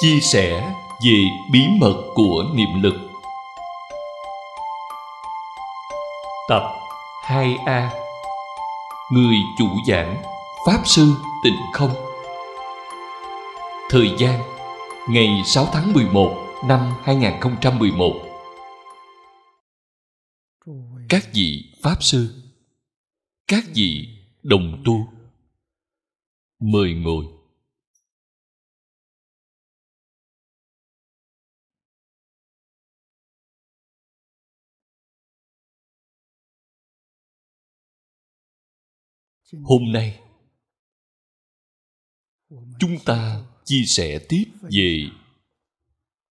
chia sẻ về bí mật của niệm lực. Tập 2a người chủ giảng, pháp sư tịnh không. Thời gian, ngày 6 tháng 11 năm 2011 các vị pháp sư, các vị đồng tu, mời ngồi. Hôm nay, chúng ta chia sẻ tiếp về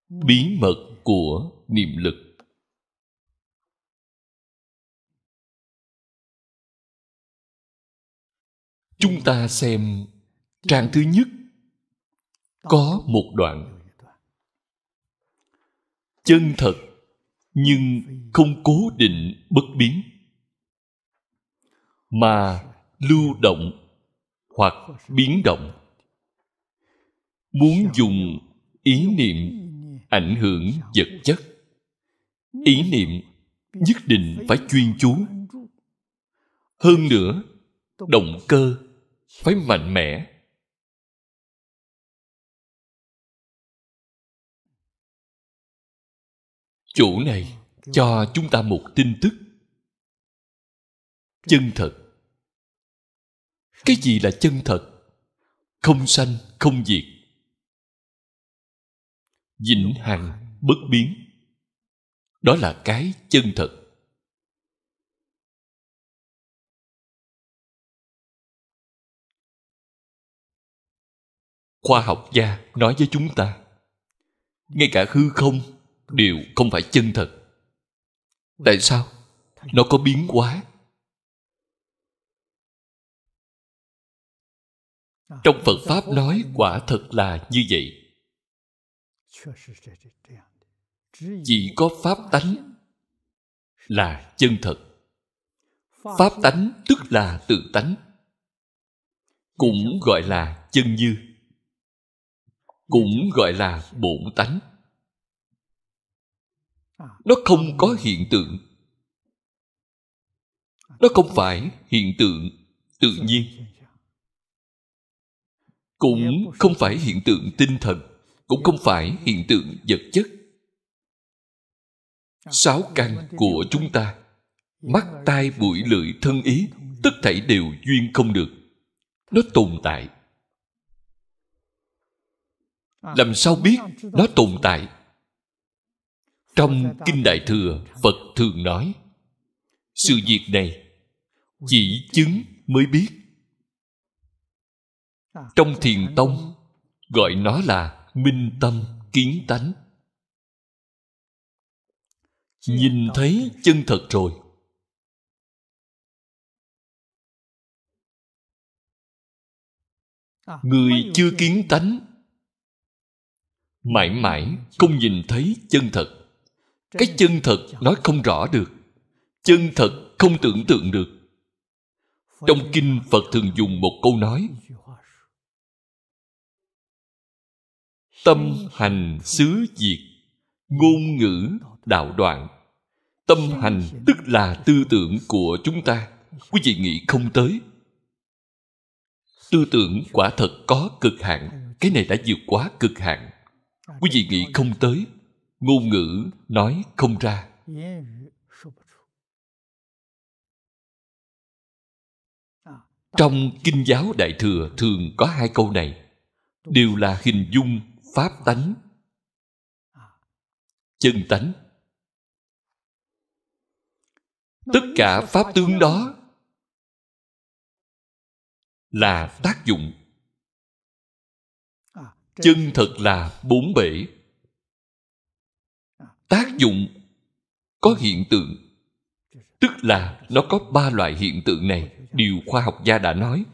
bí mật của niệm lực. Chúng ta xem trang thứ nhất, có một đoạn. Chân thật, nhưng không cố định bất biến, mà lưu động hoặc biến động. Muốn dùng ý niệm ảnh hưởng vật chất. Ý niệm nhất định phải chuyên chú. Hơn nữa động cơ phải mạnh mẽ. Chỗ này cho chúng ta một tin tức. Chân thật cái gì là chân thật? Không sanh, không diệt. Vĩnh hằng bất biến. Đó là cái chân thật. Khoa học gia nói với chúng ta, ngay cả hư không đều không phải chân thật. Tại sao? Nó có biến hóa. Trong phật pháp nói quả thật là như vậy. chỉ có pháp tánh là chân thật. Pháp tánh tức là tự tánh cũng gọi là chân như cũng gọi là bổn tánh. Nó không có hiện tượng. Nó không phải hiện tượng tự nhiên cũng không phải hiện tượng tinh thần cũng không phải hiện tượng vật chất. Sáu căn của chúng ta mắt tai mũi lưỡi thân ý tất thảy đều duyên không được. Nó tồn tại. Làm sao biết nó tồn tại? Trong kinh đại thừa phật thường nói sự việc này chỉ chứng mới biết trong thiền tông, gọi nó là minh tâm kiến tánh. Nhìn thấy chân thật rồi. Người chưa kiến tánh, mãi mãi không nhìn thấy chân thật. Cái chân thật nói không rõ được. Chân thật không tưởng tượng được. Trong kinh phật thường dùng một câu nói tâm hành xứ diệt, ngôn ngữ đạo đoạn. Tâm hành tức là tư tưởng của chúng ta. Quý vị nghĩ không tới. Tư tưởng quả thật có cực hạn. Cái này đã vượt quá cực hạn. Quý vị nghĩ không tới. Ngôn ngữ nói không ra. Trong kinh giáo đại thừa thường có hai câu này. Đều là hình dung pháp tánh. Chân tánh. Tất cả pháp tướng đó là tác dụng. Chân thật là bốn bể. Tác dụng có hiện tượng, tức là nó có ba loại hiện tượng này. Điều khoa học gia đã nói,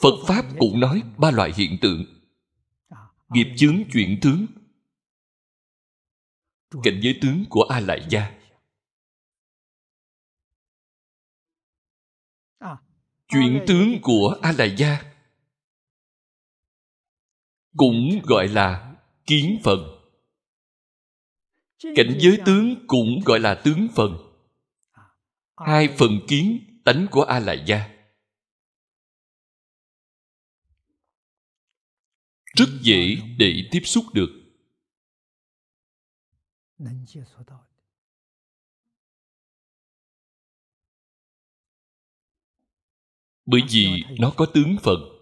phật pháp cũng nói ba loại hiện tượng nghiệp chướng chuyển tướng. Cảnh giới tướng của a lại gia chuyển tướng của a lại gia cũng gọi là kiến phần. Cảnh giới tướng cũng gọi là tướng phần. Hai phần kiến tánh của a la gia rất dễ để tiếp xúc được. Bởi vì nó có tướng phận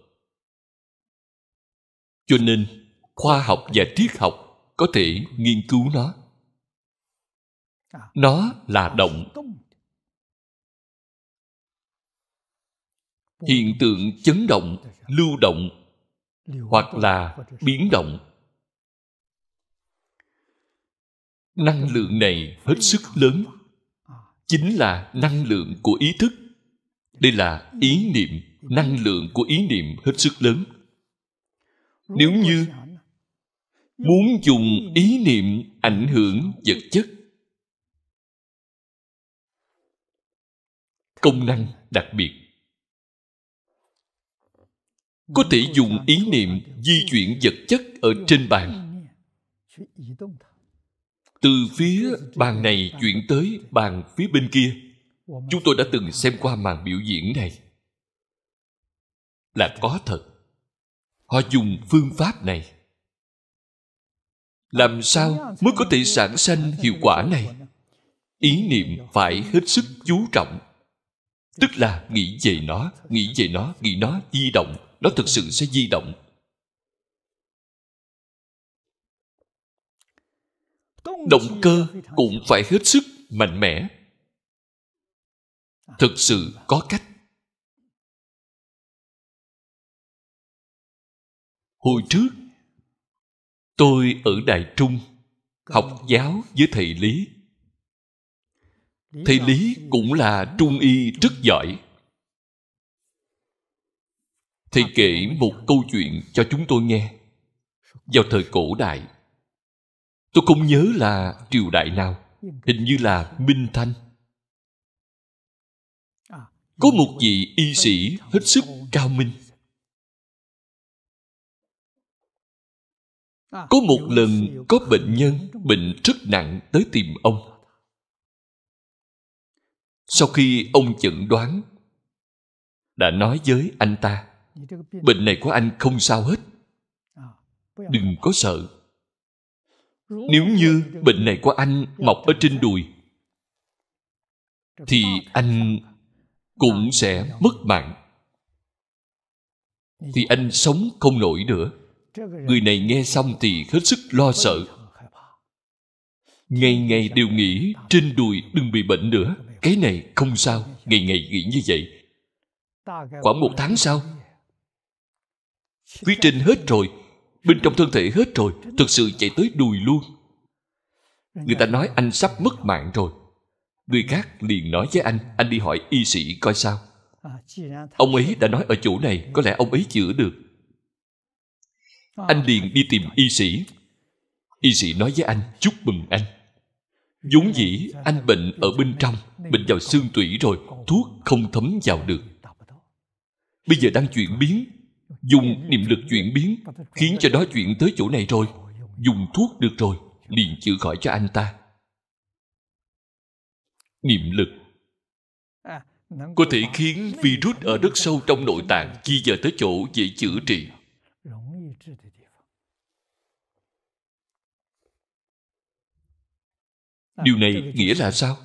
cho nên, khoa học và triết học có thể nghiên cứu nó. Nó là động. Hiện tượng chấn động, lưu động hoặc là biến động. Năng lượng này hết sức lớn. Chính là năng lượng của ý thức. Đây là ý niệm. Năng lượng của ý niệm hết sức lớn. Nếu như muốn dùng ý niệm ảnh hưởng vật chất, công năng đặc biệt có thể dùng ý niệm di chuyển vật chất ở trên bàn. Từ phía bàn này chuyển tới bàn phía bên kia. Chúng tôi đã từng xem qua màn biểu diễn này. Là có thật. Họ dùng phương pháp này. Làm sao mới có thể sản sinh hiệu quả này? Ý niệm phải hết sức chú trọng. Tức là nghĩ về nó, nghĩ về nó, nghĩ nó di động nó thực sự sẽ di động. Động cơ cũng phải hết sức mạnh mẽ. Thực sự có cách. Hồi trước, tôi ở đài trung học giáo với thầy lý. Thầy lý cũng là trung y rất giỏi thầy kể một câu chuyện cho chúng tôi nghe. Vào thời cổ đại, tôi không nhớ là triều đại nào, hình như là minh thanh. Có một vị y sĩ hết sức cao minh. Có một lần có bệnh nhân, bệnh rất nặng tới tìm ông. Sau khi ông chẩn đoán, đã nói với anh ta bệnh này của anh không sao hết. Đừng có sợ. Nếu như bệnh này của anh mọc ở trên đùi thì anh cũng sẽ mất mạng. Thì anh sống không nổi nữa. Người này nghe xong thì hết sức lo sợ. ngày ngày đều nghĩ trên đùi đừng bị bệnh nữa. Cái này không sao. Ngày ngày nghĩ như vậy. Khoảng một tháng sau phía trên hết rồi, bên trong thân thể hết rồi, thực sự chạy tới đùi luôn. Người ta nói anh sắp mất mạng rồi. Người khác liền nói với anh anh đi hỏi y sĩ coi sao. Ông ấy đã nói ở chỗ này, có lẽ ông ấy chữa được. Anh liền đi tìm y sĩ. Y sĩ nói với anh, chúc mừng anh. Vốn dĩ, anh bệnh ở bên trong, bệnh vào xương tủy rồi, thuốc không thấm vào được. Bây giờ đang chuyển biến dùng niệm lực chuyển biến khiến cho đó chuyển tới chỗ này rồi. Dùng thuốc được rồi, liền chữa khỏi cho anh ta. Niệm lực có thể khiến virus ở rất sâu trong nội tạng di giờ tới chỗ dễ chữa trị. Điều này nghĩa là sao?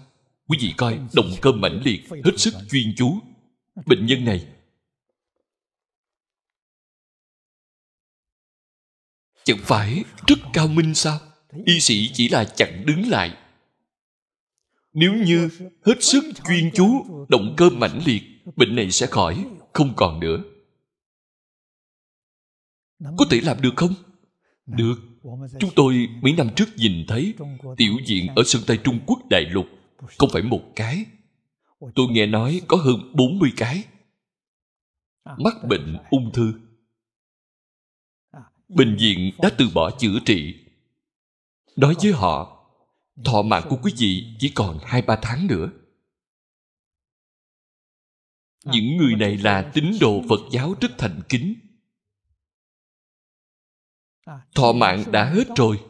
Quý vị coi, động cơ mãnh liệt, hết sức chuyên chú. Bệnh nhân này chẳng phải rất cao minh sao? Y sĩ chỉ là chặn đứng lại. Nếu như hết sức chuyên chú, động cơ mãnh liệt, bệnh này sẽ khỏi, không còn nữa. Có thể làm được không? Được. Chúng tôi mấy năm trước nhìn thấy tiểu diện ở sân tây trung quốc đại lục, không phải một cái. Tôi nghe nói có hơn 40 cái. Mắc bệnh ung thư bệnh viện đã từ bỏ chữa trị. Nói với họ, thọ mạng của quý vị chỉ còn hai, ba tháng nữa. Những người này là tín đồ phật giáo rất thành kính. Thọ mạng đã hết rồi.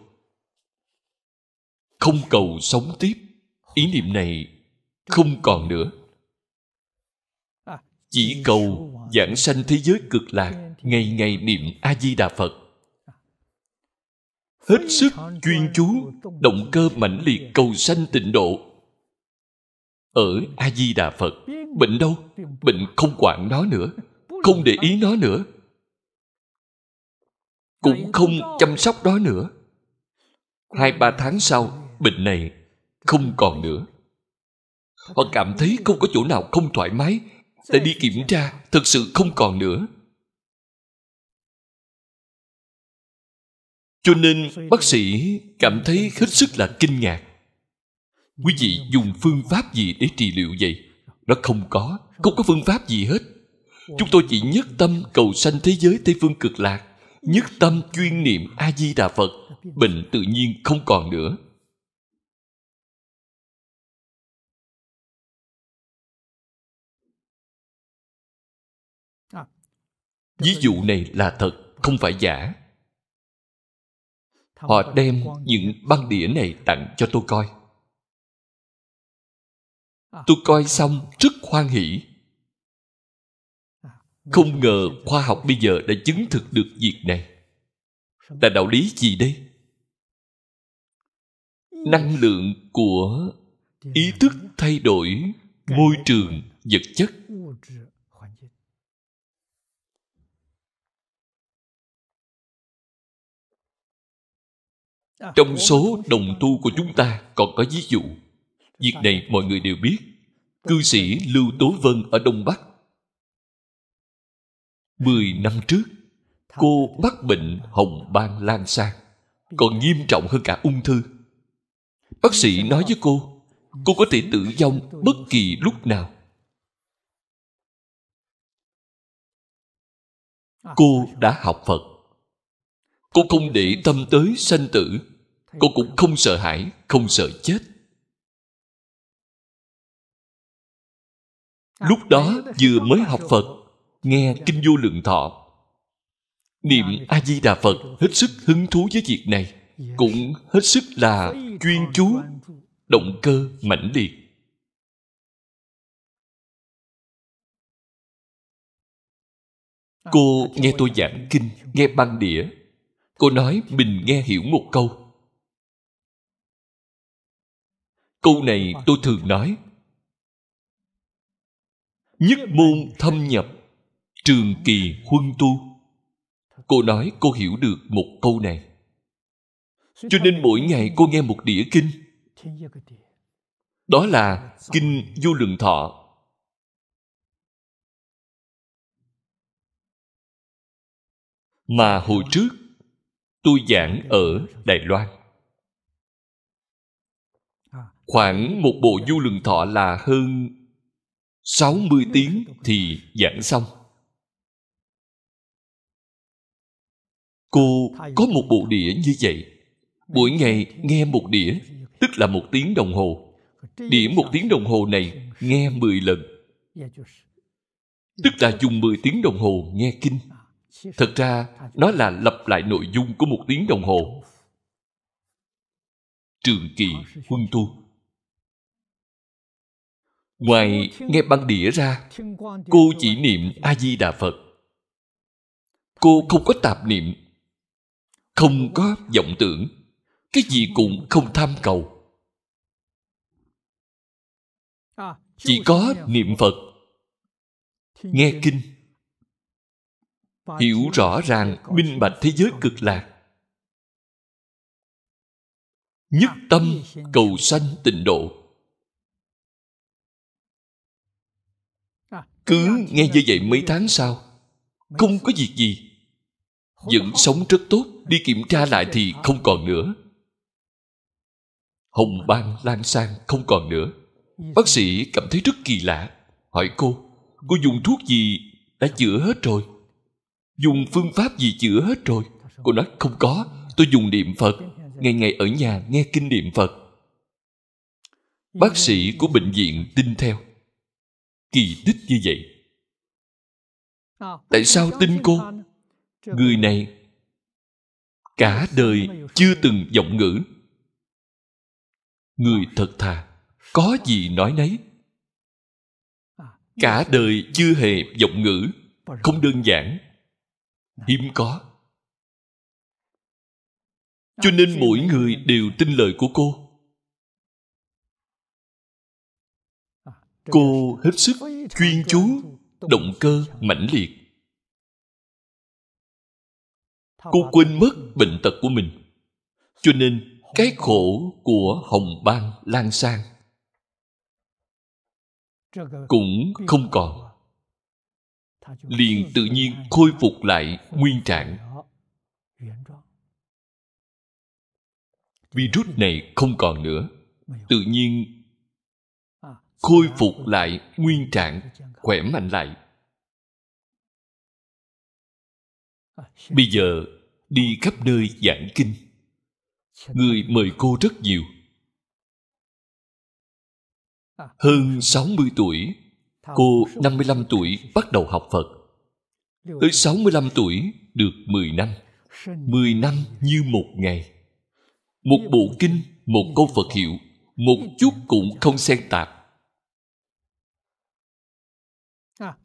Không cầu sống tiếp. Ý niệm này không còn nữa. Chỉ cầu giảng sanh thế giới cực lạc, ngày ngày niệm a di đà phật hết sức chuyên chú, động cơ mãnh liệt cầu sanh tịnh độ. Ở a di đà phật, bệnh đâu? Bệnh không quản nó nữa, không để ý nó nữa. Cũng không chăm sóc đó nữa. Hai, ba tháng sau, bệnh này không còn nữa. Họ cảm thấy không có chỗ nào không thoải mái để đi kiểm tra thật sự không còn nữa. Cho nên bác sĩ cảm thấy hết sức là kinh ngạc. Quý vị dùng phương pháp gì để trị liệu vậy? Nó không có không có phương pháp gì hết. Chúng tôi chỉ nhất tâm cầu sanh thế giới tây phương cực lạc nhất tâm chuyên niệm a di đà phật, bệnh tự nhiên không còn nữa. Ví dụ này là thật, không phải giả họ đem những băng đĩa này tặng cho tôi coi. Tôi coi xong rất hoan hỷ. Không ngờ khoa học bây giờ đã chứng thực được việc này. Là đạo lý gì đây? Năng lượng của ý thức thay đổi môi trường vật chất. Trong số đồng tu của chúng ta còn có ví dụ. Việc này mọi người đều biết. Cư sĩ lưu tố vân ở đông bắc. Mười năm trước cô mắc bệnh hồng ban lan sang còn nghiêm trọng hơn cả ung thư. Bác sĩ nói với cô cô có thể tử vong bất kỳ lúc nào. Cô đã học phật cô không để tâm tới sanh tử. Cô cũng không sợ hãi, không sợ chết. Lúc đó vừa mới học phật, nghe kinh vô lượng thọ. Niệm a di đà phật hết sức hứng thú với việc này, cũng hết sức là chuyên chú, động cơ mãnh liệt. Cô nghe tôi giảng kinh, nghe băng đĩa cô nói mình nghe hiểu một câu. Câu này tôi thường nói. Nhất môn thâm nhập, trường kỳ huân tu. Cô nói cô hiểu được một câu này. Cho nên mỗi ngày cô nghe một đĩa kinh. Đó là kinh vô lượng thọ. Mà hồi trước tôi giảng ở đài loan khoảng một bộ du lượng thọ là hơn 60 tiếng thì giảng xong. Cô có một bộ đĩa như vậy. Mỗi ngày nghe một đĩa, tức là một tiếng đồng hồ. Đĩa một tiếng đồng hồ này nghe 10 lần. Tức là dùng 10 tiếng đồng hồ nghe kinh. Thật ra, nó là lặp lại nội dung của một tiếng đồng hồ. Trường kỳ huân tu. Ngoài nghe băng đĩa ra cô chỉ niệm a di đà phật. Cô không có tạp niệm không có vọng tưởng. Cái gì cũng không tham cầu. Chỉ có niệm phật. Nghe kinh hiểu rõ ràng, minh bạch thế giới cực lạc. Nhất tâm cầu sanh tịnh độ. Cứ nghe như vậy mấy tháng sau, không có việc gì. Vẫn sống rất tốt, đi kiểm tra lại thì không còn nữa. Hồng ban lan sang không còn nữa. Bác sĩ cảm thấy rất kỳ lạ. Hỏi cô cô dùng thuốc gì? Đã chữa hết rồi dùng phương pháp gì chữa hết rồi? Cô nói, không có. Tôi dùng niệm phật. Ngày ngày ở nhà nghe kinh niệm phật. Bác sĩ của bệnh viện tin theo. Kỳ tích như vậy. Tại sao tin cô? Người này cả đời chưa từng giọng ngữ. Người thật thà. Có gì nói nấy. Cả đời chưa hề giọng ngữ. Không đơn giản hiếm có. Cho nên mỗi người đều tin lời của cô. Cô hết sức chuyên chú động cơ mãnh liệt. Cô quên mất bệnh tật của mình. Cho nên cái khổ của hồng bang lan sang cũng không còn liền tự nhiên khôi phục lại nguyên trạng. Virus này không còn nữa. Tự nhiên khôi phục lại nguyên trạng khỏe mạnh lại. Bây giờ đi khắp nơi giảng kinh. Người mời cô rất nhiều. Hơn 60 tuổi cô 55 tuổi bắt đầu học Phật. Tới 65 tuổi được 10 năm. 10 năm như một ngày. Một bộ kinh, một câu Phật hiệu, một chút cũng không xen tạp.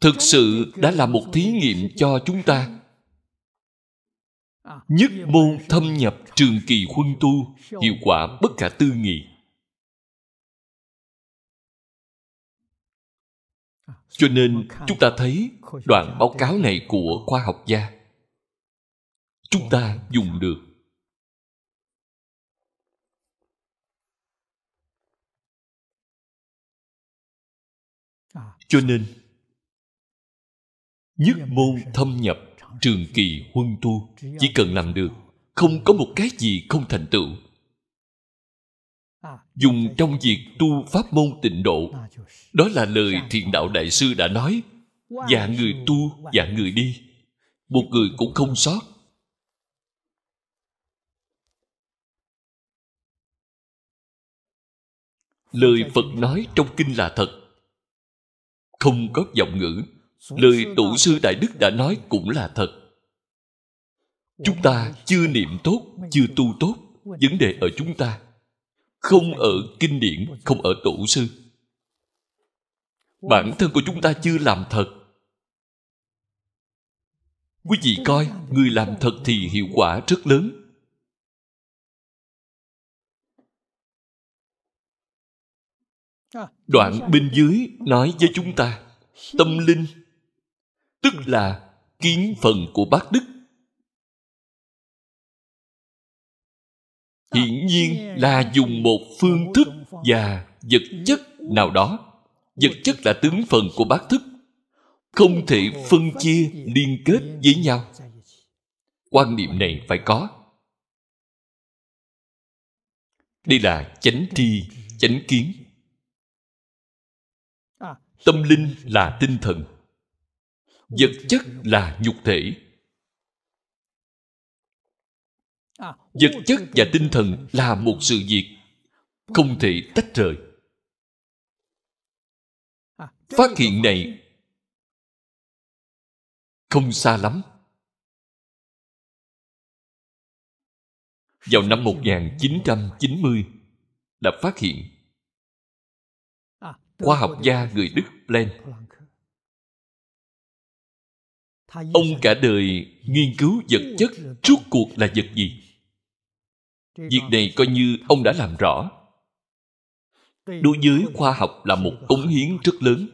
Thực sự đã là một thí nghiệm cho chúng ta. Nhất môn thâm nhập trường kỳ huân tu, hiệu quả bất khả tư nghị. Cho nên chúng ta thấy đoạn báo cáo này của khoa học gia. Chúng ta dùng được. Cho nên nhất môn thâm nhập trường kỳ huân tu chỉ cần làm được không có một cái gì không thành tựu dùng trong việc tu pháp môn tịnh độ. Đó là lời thiền đạo đại sư đã nói. Và người tu, và người đi. Một người cũng không sót. Lời phật nói trong kinh là thật. Không có giọng ngữ. Lời tổ sư đại đức đã nói cũng là thật. Chúng ta chưa niệm tốt, chưa tu tốt. Vấn đề ở chúng ta không ở kinh điển, không ở tổ sư. Bản thân của chúng ta chưa làm thật. Quý vị coi, người làm thật thì hiệu quả rất lớn. Đoạn bên dưới nói với chúng ta, tâm linh, tức là kiến phần của bác đức. Hiển nhiên là dùng một phương thức và vật chất nào đó. Vật chất là tướng phần của bát thức. Không thể phân chia liên kết với nhau. quan niệm này phải có. Đây là chánh tri chánh kiến. Tâm linh là tinh thần. Vật chất là nhục thể vật chất và tinh thần là một sự việc, không thể tách rời. Phát hiện này không xa lắm. Vào năm 1990 đã phát hiện khoa học gia người Đức Planck ông cả đời nghiên cứu vật chất rốt cuộc là vật gì? Việc này coi như ông đã làm rõ. Đối với khoa học là một cống hiến rất lớn.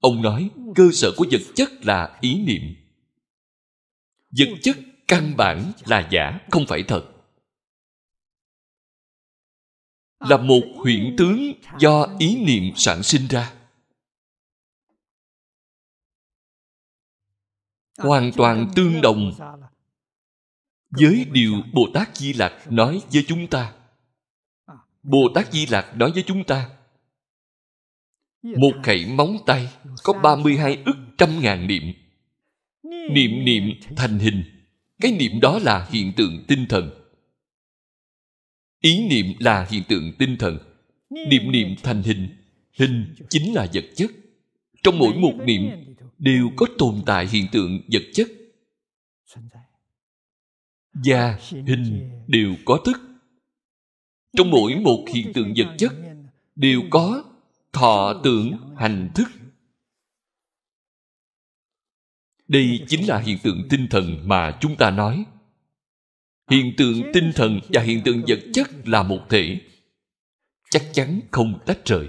Ông nói cơ sở của vật chất là ý niệm. Vật chất căn bản là giả. không phải thật. Là một hiện tướng do ý niệm sản sinh ra. Hoàn toàn tương đồng với điều bồ tát di lặc nói với chúng ta. Bồ tát di lặc nói với chúng ta, một khẩy móng tay có 32 ức trăm ngàn niệm. Niệm niệm thành hình. Cái niệm đó là hiện tượng tinh thần. Ý niệm là hiện tượng tinh thần. Niệm niệm thành hình. Hình chính là vật chất. Trong mỗi một niệm đều có tồn tại hiện tượng vật chất da hình đều có thức. Trong mỗi một hiện tượng vật chất đều có thọ tưởng hành thức. đây chính là hiện tượng tinh thần mà chúng ta nói. Hiện tượng tinh thần và hiện tượng vật chất là một thể. Chắc chắn không tách rời.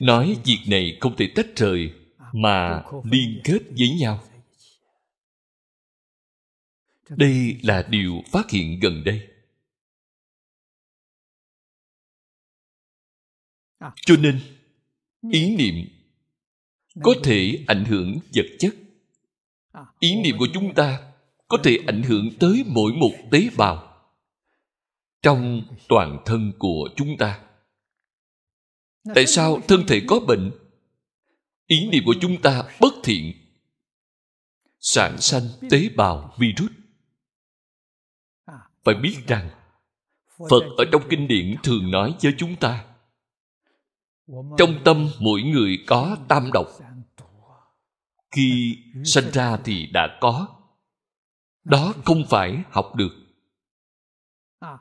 Nói việc này không thể tách rời mà liên kết với nhau đây là điều phát hiện gần đây. Cho nên ý niệm có thể ảnh hưởng vật chất. Ý niệm của chúng ta có thể ảnh hưởng tới mỗi một tế bào trong toàn thân của chúng ta. Tại sao thân thể có bệnh? Ý niệm của chúng ta bất thiện sản sanh tế bào virus phải biết rằng phật ở trong kinh điển thường nói với chúng ta trong tâm mỗi người có tam độc. khi sanh ra thì đã có. Đó không phải học được.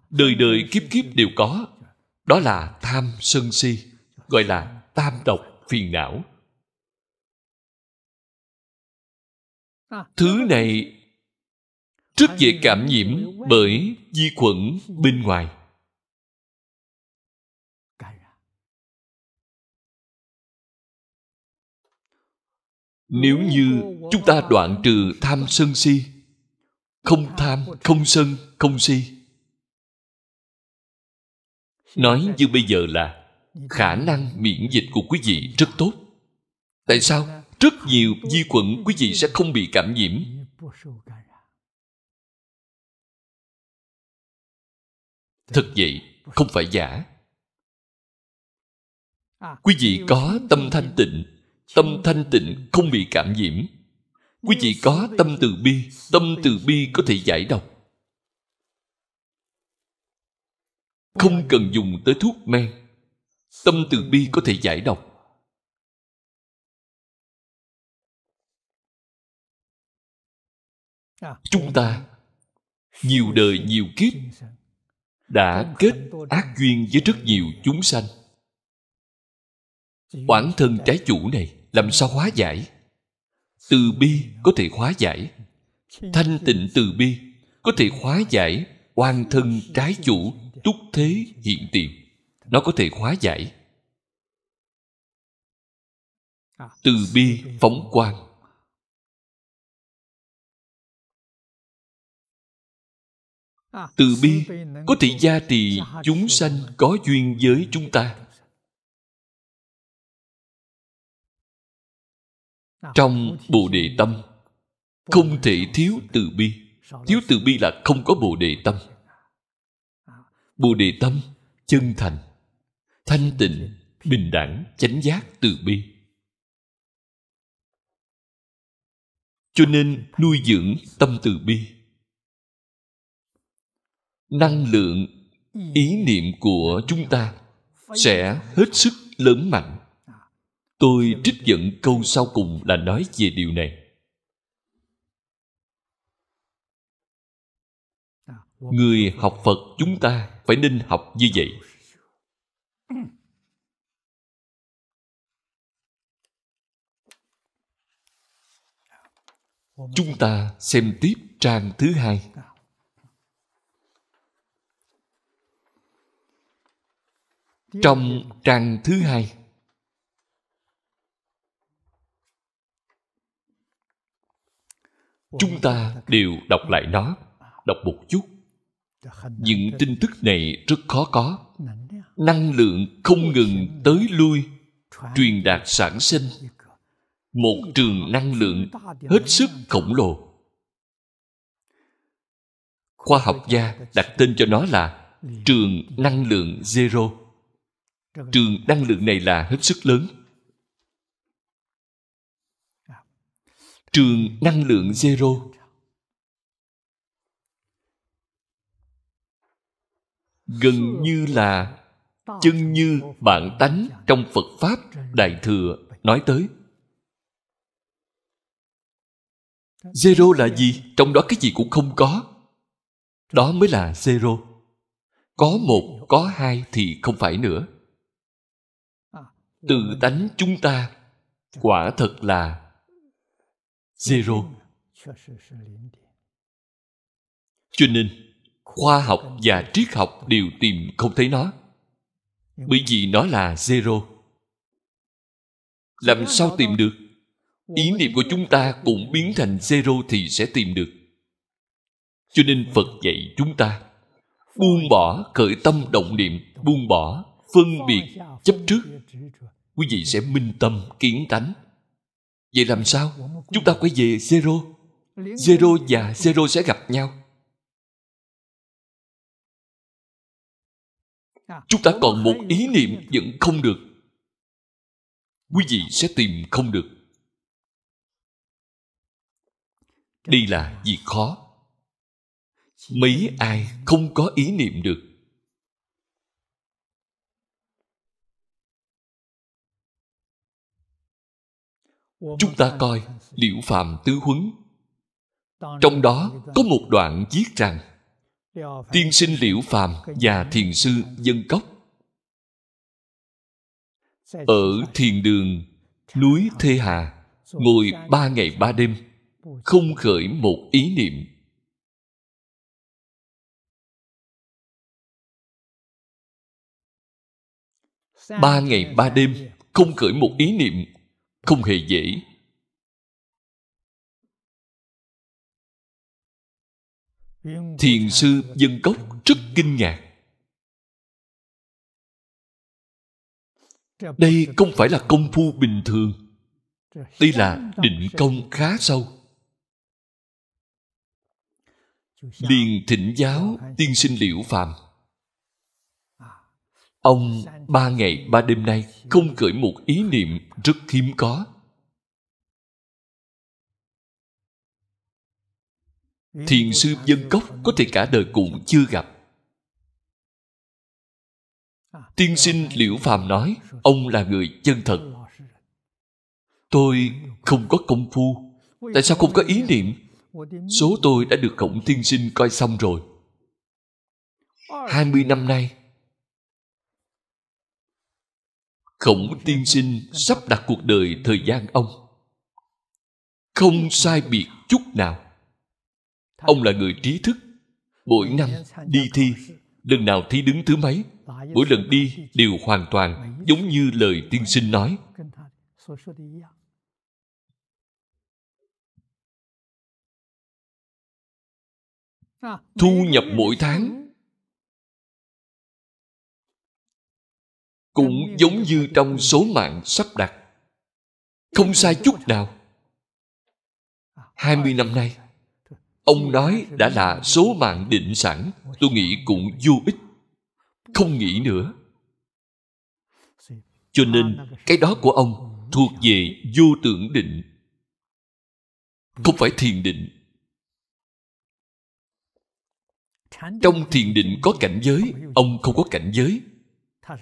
Đời đời kiếp kiếp đều có. đó là tham sân si gọi là tam độc phiền não. Thứ này rất dễ cảm nhiễm bởi vi khuẩn bên ngoài. Nếu như chúng ta đoạn trừ tham sân si không tham không sân không si. Nói như bây giờ là khả năng miễn dịch của quý vị rất tốt. Tại sao? rất nhiều vi khuẩn quý vị sẽ không bị cảm nhiễm thật vậy không phải giả. Quý vị có tâm thanh tịnh tâm thanh tịnh không bị cảm nhiễm. Quý vị có tâm từ bi tâm từ bi có thể giải độc. Không cần dùng tới thuốc men. Tâm từ bi có thể giải độc. Chúng ta nhiều đời nhiều kiếp đã kết ác duyên với rất nhiều chúng sanh. Bản thân trái chủ này làm sao hóa giải? Từ bi có thể hóa giải. Thanh tịnh từ bi có thể hóa giải oan thân trái chủ túc thế hiện tiền. Nó có thể hóa giải. Từ bi phóng quang từ bi có thể gia trì chúng sanh có duyên với chúng ta. Trong bồ đề tâm không thể thiếu từ bi. Thiếu từ bi là không có bồ đề tâm. Bồ đề tâm chân thành thanh tịnh bình đẳng chánh giác từ bi. Cho nên nuôi dưỡng tâm từ bi năng lượng, ý niệm của chúng ta sẽ hết sức lớn mạnh. Tôi trích dẫn câu sau cùng là nói về điều này. Người học phật chúng ta phải nên học như vậy. Chúng ta xem tiếp trang thứ hai. Trong trang thứ hai. Chúng ta đều đọc lại nó, đọc một chút. Những tin tức này rất khó có. Năng lượng không ngừng tới lui, truyền đạt sản sinh. Một trường năng lượng hết sức khổng lồ. Khoa học gia đặt tên cho nó là trường năng lượng zero trường năng lượng này là hết sức lớn. Trường năng lượng zero. Gần như là chân như bạn tánh trong phật pháp đại thừa nói tới. Zero là gì? Trong đó cái gì cũng không có. Đó mới là zero. Có một, có hai thì không phải nữa tự tánh chúng ta. Quả thật là zero. Cho nên, khoa học và triết học đều tìm không thấy nó, bởi vì nó là zero. Làm sao tìm được? Ý niệm của chúng ta cũng biến thành zero thì sẽ tìm được. Cho nên phật dạy chúng ta, buông bỏ khởi tâm động niệm, buông bỏ phân biệt chấp trước. Quý vị sẽ minh tâm kiến tánh. Vậy làm sao? Chúng ta quay về zero. Zero và zero sẽ gặp nhau. Chúng ta còn một ý niệm vẫn không được. Quý vị sẽ tìm không được. Đây là việc khó. Mấy ai không có ý niệm được. Chúng ta coi liễu phàm tứ huấn. Trong đó có một đoạn viết rằng, tiên sinh liễu phàm và thiền sư dân cốc, ở thiền đường núi thê hà, ngồi ba ngày ba đêm, không khởi một ý niệm. Ba ngày ba đêm, không khởi một ý niệm không hề dễ. Thiền sư dân cốc rất kinh ngạc. Đây không phải là công phu bình thường. Đây là định công khá sâu. Liền thỉnh giáo tiên sinh liễu phàm ông ba ngày ba đêm nay không khởi một ý niệm rất hiếm có. Thiền sư dân cốc có thể cả đời cũng chưa gặp. Tiên sinh liễu phàm nói, ông là người chân thật. Tôi không có công phu. Tại sao không có ý niệm? Số tôi đã được khổng tiên sinh coi xong rồi. Hai mươi năm nay khổng tiên sinh sắp đặt cuộc đời thời gian ông. Không sai biệt chút nào. Ông là người trí thức. Mỗi năm đi thi, lần nào thi đứng thứ mấy, mỗi lần đi đều hoàn toàn giống như lời tiên sinh nói. Thu nhập mỗi tháng cũng giống như trong số mạng sắp đặt. Không sai chút nào. Hai mươi năm nay ông nói đã là số mạng định sẵn. Tôi nghĩ cũng vô ích. Không nghĩ nữa. Cho nên cái đó của ông thuộc về vô tưởng định. Không phải thiền định. trong thiền định có cảnh giới ông không có cảnh giới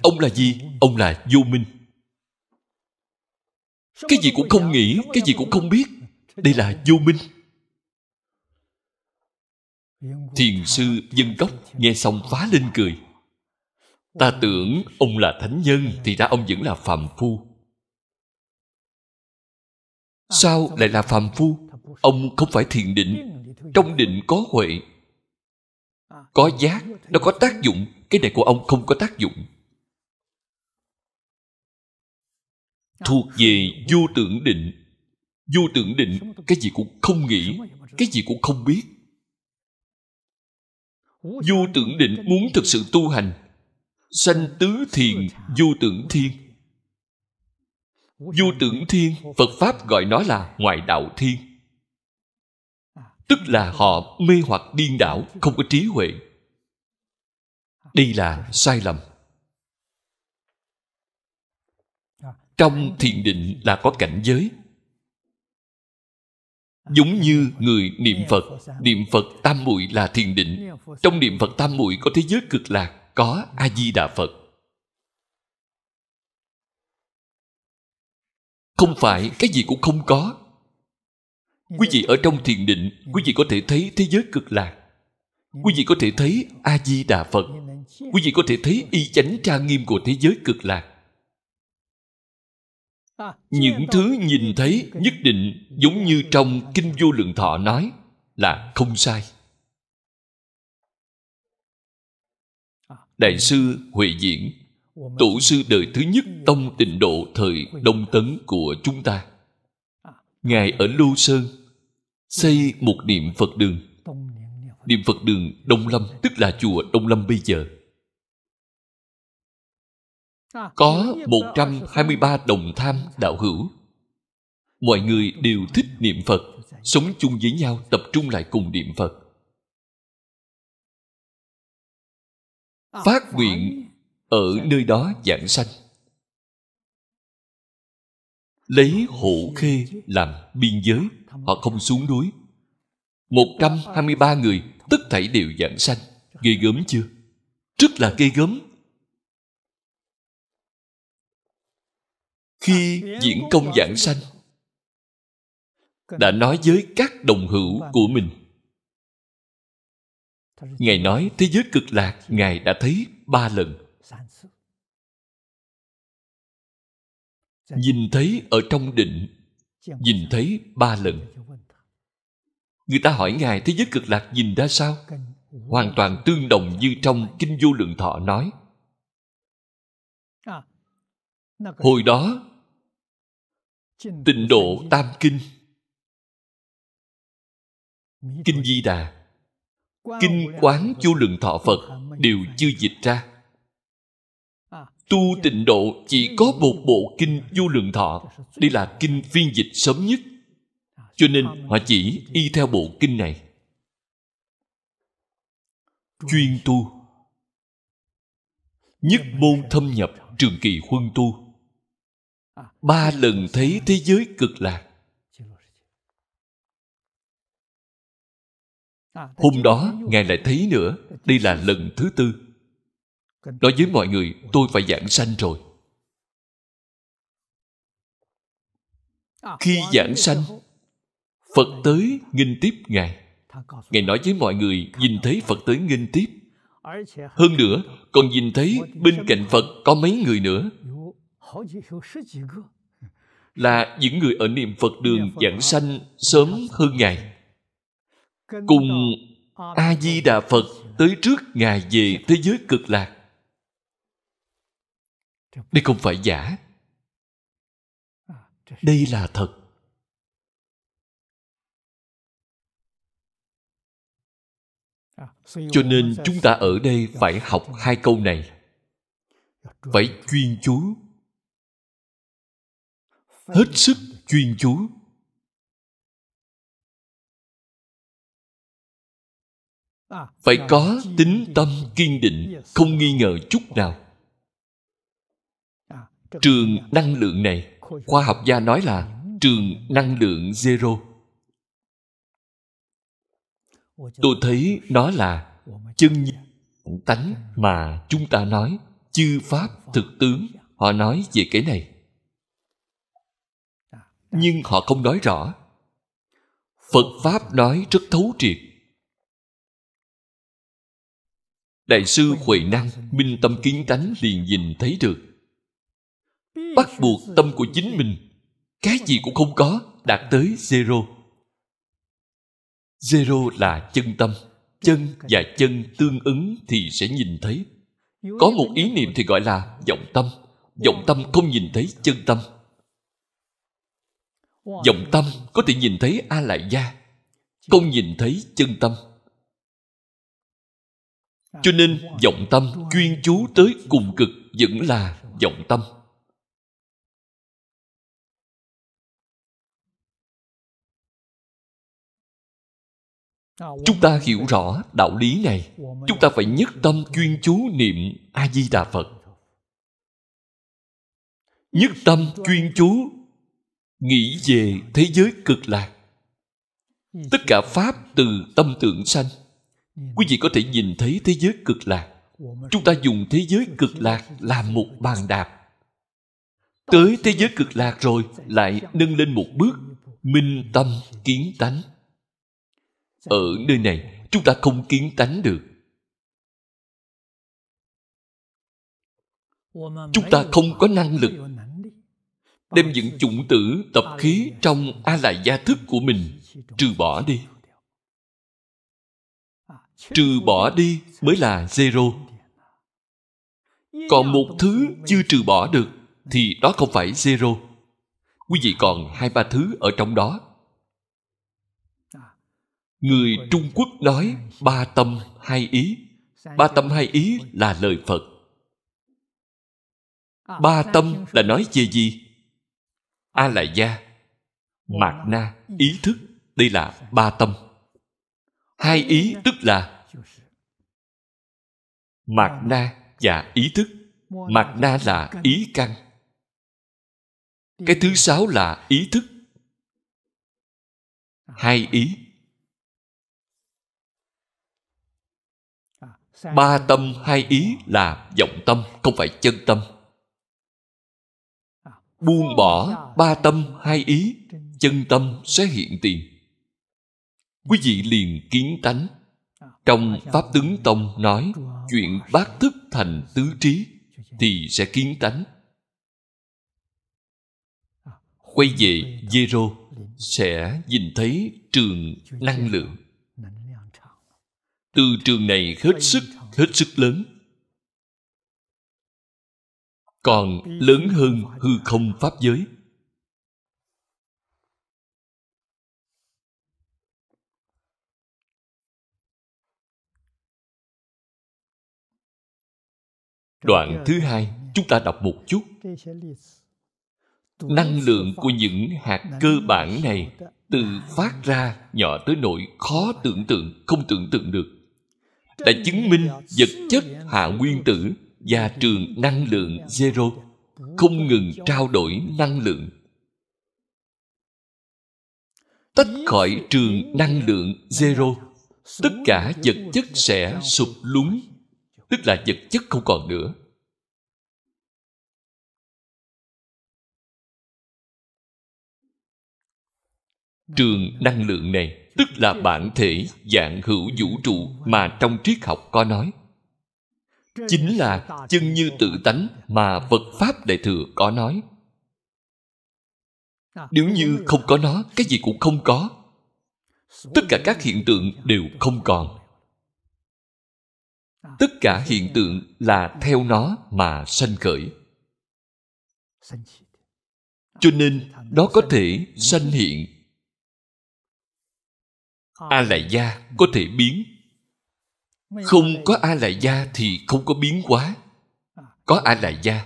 ông là gì? Ông là vô minh. Cái gì cũng không nghĩ, cái gì cũng không biết. Đây là vô minh. Thiền sư dân cốc nghe xong phá lên cười. Ta tưởng ông là thánh nhân thì ra ông vẫn là phàm phu. Sao lại là phàm phu? Ông không phải thiền định. Trong định có huệ, có giác, nó có tác dụng. Cái này của ông không có tác dụng. Thuộc về vô tưởng định. Vô tưởng định, cái gì cũng không nghĩ, cái gì cũng không biết. Vô tưởng định muốn thực sự tu hành. Sanh tứ thiền, vô tưởng thiên. Vô tưởng thiên, phật pháp gọi nó là ngoại đạo thiên. Tức là họ mê hoặc điên đảo, không có trí huệ. Đây là sai lầm. Trong thiền định là có cảnh giới. Giống như người niệm phật niệm phật tam muội là thiền định. Trong niệm phật tam muội có thế giới cực lạc, có a di đà phật. Không phải, cái gì cũng không có. Quý vị ở trong thiền định, quý vị có thể thấy thế giới cực lạc. Quý vị có thể thấy a di đà phật. Quý vị có thể thấy y chánh trang nghiêm của thế giới cực lạc những thứ nhìn thấy nhất định giống như trong kinh vô lượng thọ nói là không sai. Đại sư huệ diễn, tổ sư đời thứ nhất tông tịnh độ thời đông tấn của chúng ta. Ngài ở lô sơn, xây một niệm phật đường. Niệm phật đường đông lâm, tức là chùa đông lâm bây giờ có 123 đồng tham đạo hữu. Mọi người đều thích niệm phật sống chung với nhau tập trung lại cùng niệm phật. Phát nguyện ở nơi đó giảng sanh. Lấy hộ khê làm biên giới họ không xuống núi. 123 người tất thảy đều giảng sanh. Ghê gớm chưa? Rất là ghê gớm khi diễn công giảng sanh, đã nói với các đồng hữu của mình. Ngài nói thế giới cực lạc, ngài đã thấy ba lần. Nhìn thấy ở trong định, nhìn thấy ba lần. Người ta hỏi ngài, thế giới cực lạc nhìn ra sao? Hoàn toàn tương đồng như trong kinh vô lượng thọ nói. Hồi đó tịnh độ tam kinh. Kinh di đà. Kinh quán vô lượng thọ phật đều chưa dịch ra. Tu tịnh độ chỉ có một bộ kinh vô lượng thọ, đây là kinh phiên dịch sớm nhất. Cho nên họ chỉ y theo bộ kinh này. Chuyên tu. Nhất môn thâm nhập trường kỳ huân tu ba lần thấy thế giới cực lạc. Hôm đó, ngài lại thấy nữa. Đây là lần thứ tư. Nói với mọi người, tôi phải giảng sanh rồi. Khi giảng sanh, phật tới nghinh tiếp ngài. Ngài nói với mọi người, nhìn thấy phật tới nghinh tiếp. Hơn nữa, còn nhìn thấy bên cạnh phật có mấy người nữa là những người ở niệm phật đường giảng sanh sớm hơn ngài. Cùng a di đà phật tới trước ngài về thế giới cực lạc. Đây không phải giả. Đây là thật. Cho nên chúng ta ở đây phải học hai câu này. Phải chuyên chú hết sức chuyên chú. Phải có tính tâm kiên định, không nghi ngờ chút nào. Trường năng lượng này, khoa học gia nói là trường năng lượng zero. Tôi thấy nó là chân tánh mà chúng ta nói, chư pháp thực tướng họ nói về cái này nhưng họ không nói rõ. Phật pháp nói rất thấu triệt. Đại sư huệ năng minh tâm kiến tánh liền nhìn thấy được. Bắt buộc tâm của chính mình, cái gì cũng không có, đạt tới zero. Zero là chân tâm, chân và chân tương ứng thì sẽ nhìn thấy. Có một ý niệm thì gọi là vọng tâm. Vọng tâm không nhìn thấy chân tâm vọng tâm có thể nhìn thấy a lại gia không nhìn thấy chân tâm. Cho nên vọng tâm chuyên chú tới cùng cực vẫn là vọng tâm. Chúng ta hiểu rõ đạo lý này. Chúng ta phải nhất tâm chuyên chú niệm a di đà phật. Nhất tâm chuyên chú nghĩ về thế giới cực lạc. Tất cả pháp từ tâm tưởng sanh. Quý vị có thể nhìn thấy thế giới cực lạc. Chúng ta dùng thế giới cực lạc làm một bàn đạp. Tới thế giới cực lạc rồi, lại nâng lên một bước, minh tâm kiến tánh. Ở nơi này, chúng ta không kiến tánh được. Chúng ta không có năng lực đem những chủng tử, tập khí trong a lại gia thức của mình, trừ bỏ đi. Trừ bỏ đi mới là zero. Còn một thứ chưa trừ bỏ được thì đó không phải zero. Quý vị còn hai ba thứ ở trong đó. Người trung quốc nói ba tâm hai ý. Ba tâm hai ý là lời phật. Ba tâm là nói về gì? A la gia mạt na ý thức đây là ba tâm. Hai ý tức là mạt na và ý thức. Mạt na là ý căn. Cái thứ sáu là ý thức. Hai ý. Ba tâm hai ý là vọng tâm không phải chân tâm buông bỏ ba tâm hai ý, chân tâm sẽ hiện tiền. Quý vị liền kiến tánh. Trong pháp tướng tông nói, chuyện bát thức thành tứ trí thì sẽ kiến tánh. Quay về zero sẽ nhìn thấy trường năng lượng. Từ trường này hết sức hết sức lớn còn lớn hơn hư không pháp giới. Đoạn thứ hai, chúng ta đọc một chút. Năng lượng của những hạt cơ bản này từ phát ra nhỏ tới nỗi khó tưởng tượng, không tưởng tượng được. Đã chứng minh vật chất hạ nguyên tử và trường năng lượng zero không ngừng trao đổi năng lượng. Tách khỏi trường năng lượng zero, tất cả vật chất sẽ sụp lún, tức là vật chất không còn nữa. Trường năng lượng này, tức là bản thể dạng hữu vũ trụ mà trong triết học có nói chính là chân như tự tánh mà phật pháp đại thừa có nói. Nếu như không có nó, cái gì cũng không có. Tất cả các hiện tượng đều không còn. Tất cả hiện tượng là theo nó mà sanh khởi. Cho nên nó có thể sanh hiện. A lại gia có thể biến không có a lại gia thì không có biến hóa. Có a lại gia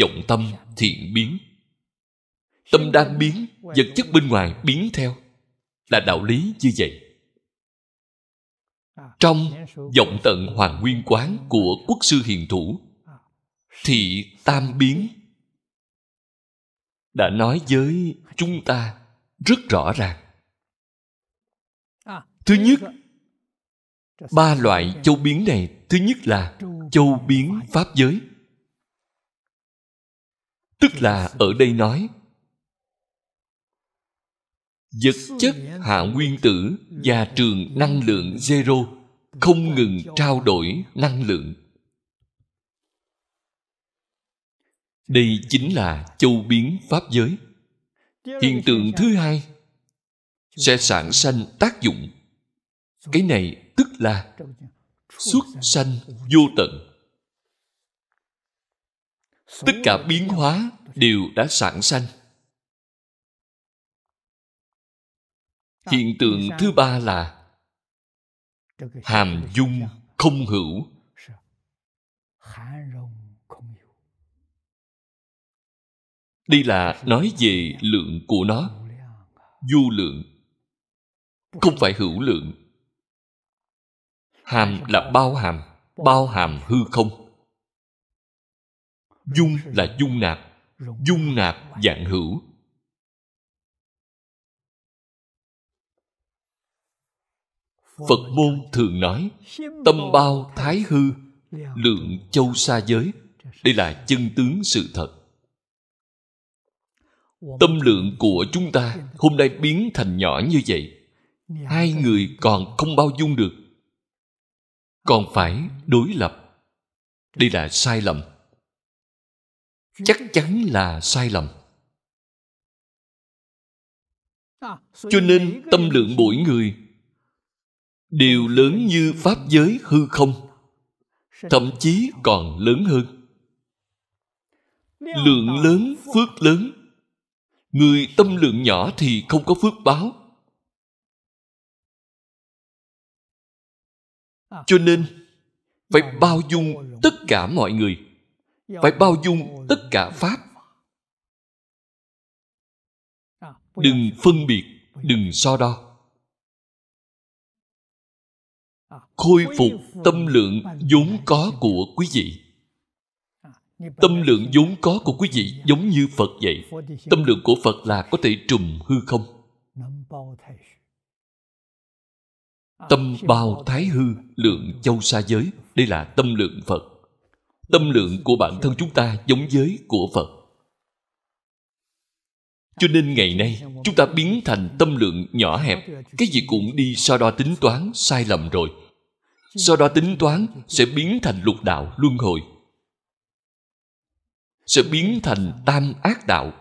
vọng tâm thiện biến. Tâm đang biến vật chất bên ngoài biến theo. Là đạo lý như vậy. Trong vọng tận hoàng nguyên quán của quốc sư hiền thủ thì tam biến. Đã nói với chúng ta rất rõ ràng. Thứ nhất ba loại châu biến này thứ nhất là châu biến pháp giới. Tức là ở đây nói vật chất hạ nguyên tử và trường năng lượng zero không ngừng trao đổi năng lượng. Đây chính là châu biến pháp giới. Hiện tượng thứ hai sẽ sản sanh tác dụng. Cái này tức là xuất sanh vô tận. Tất cả biến hóa đều đã sản sanh. Hiện tượng thứ ba là hàm dung không hữu. Đây là nói về lượng của nó, vô lượng. Không phải hữu lượng hàm là bao hàm bao hàm hư không. Dung là dung nạp dung nạp dạng hữu. Phật môn thường nói, tâm bao thái hư, lượng châu xa giới. Đây là chân tướng sự thật. Tâm lượng của chúng ta hôm nay biến thành nhỏ như vậy. Hai người còn không bao dung được còn phải đối lập. Đây là sai lầm. Chắc chắn là sai lầm. Cho nên tâm lượng mỗi người đều lớn như pháp giới hư không, thậm chí còn lớn hơn. Lượng lớn, phước lớn. Người tâm lượng nhỏ thì không có phước báo. Cho nên phải bao dung tất cả mọi người. Phải bao dung tất cả pháp. Đừng phân biệt đừng so đo. Khôi phục tâm lượng vốn có của quý vị. Tâm lượng vốn có của quý vị giống như phật vậy. Tâm lượng của phật là có thể trùm hư không tâm bao thái hư, lượng châu xa giới, đây là tâm lượng phật. Tâm lượng của bản thân chúng ta giống giới của phật. Cho nên ngày nay, chúng ta biến thành tâm lượng nhỏ hẹp. Cái gì cũng đi so đo tính toán, sai lầm rồi. So đo tính toán sẽ biến thành lục đạo luân hồi. Sẽ biến thành tam ác đạo.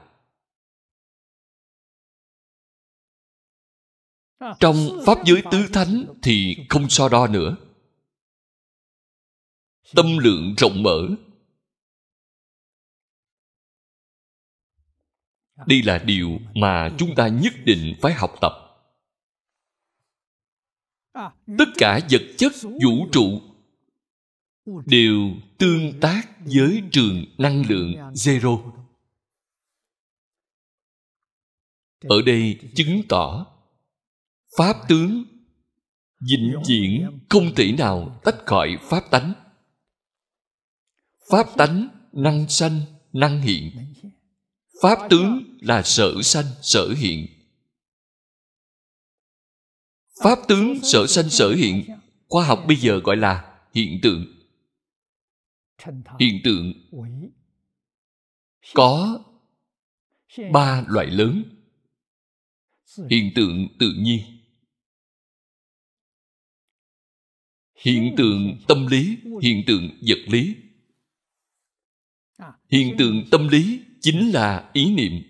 Trong pháp giới tứ thánh thì không so đo nữa. Tâm lượng rộng mở. Đây là điều mà chúng ta nhất định phải học tập. Tất cả vật chất, vũ trụ đều tương tác với trường năng lượng zero. Ở đây chứng tỏ pháp tướng vĩnh viễn không thể nào tách khỏi pháp tánh. Pháp tánh năng sanh, năng hiện. Pháp tướng là sở sanh, sở hiện. Pháp tướng sở sanh, sở hiện, khoa học bây giờ gọi là hiện tượng. Hiện tượng có ba loại lớn. Hiện tượng tự nhiên. Hiện tượng tâm lý, hiện tượng vật lý. Hiện tượng tâm lý chính là ý niệm.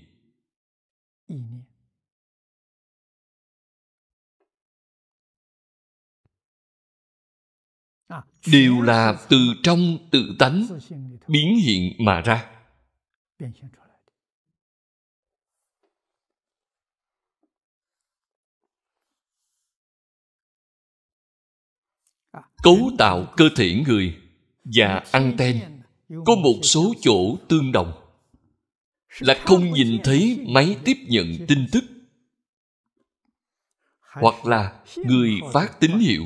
Đều là từ trong tự tánh biến hiện mà ra. Cấu tạo cơ thể người và anten có một số chỗ tương đồng. Là không nhìn thấy máy tiếp nhận tin tức. Hoặc là người phát tín hiệu.